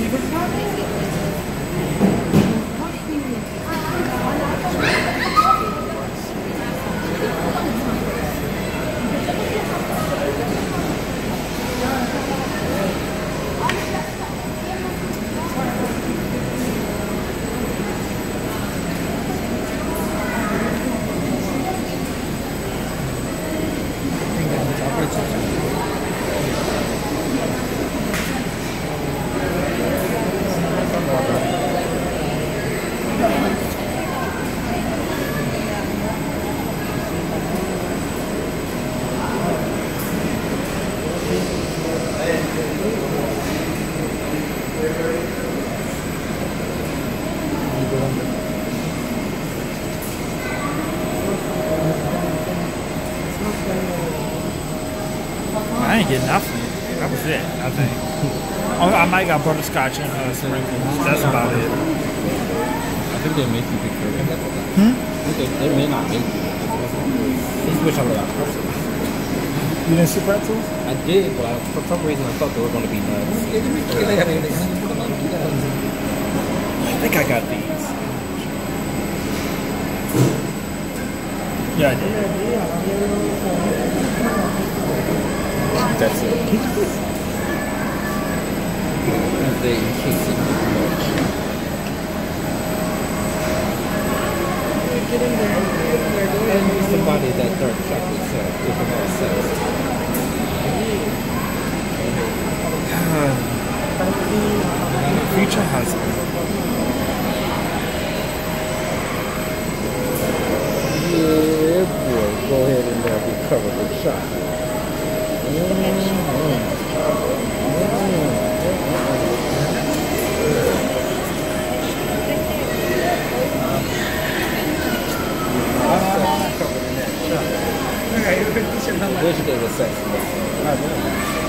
I ain't get nothing. That was it, I think. Oh, I might got butterscotch and uh, sprinkles. That's about it. I think they make you pick your Hmm? They, they may not make you. They switch all of that. You didn't see pretzels? I did, but I, for some reason I thought they were going to be nuts. I think I got these. Yeah, I did. That's it. And they encase it with mulch. And somebody that dark chocolate sells, different all sells. 他不会是这个赛事的他们